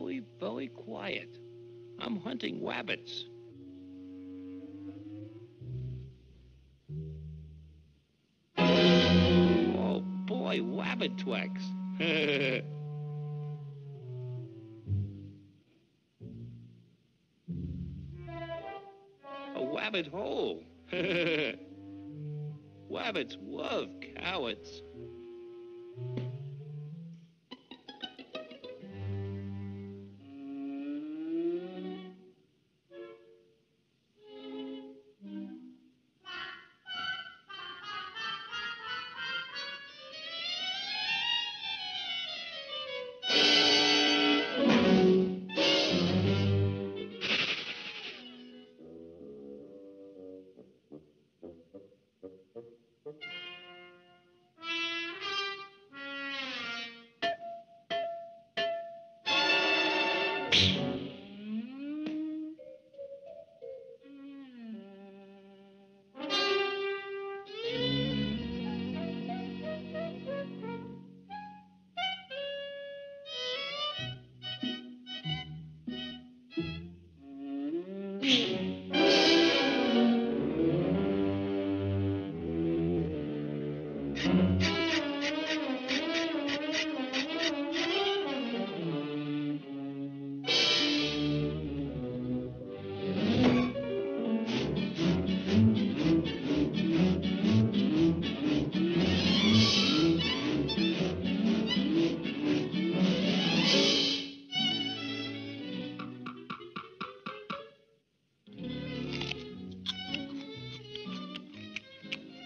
very very quiet. I'm hunting rabbits. Oh boy, rabbit twax. A rabbit hole. rabbits love cowards.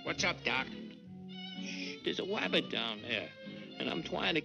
What's up, Doc? There's a wabbit down there, and I'm trying to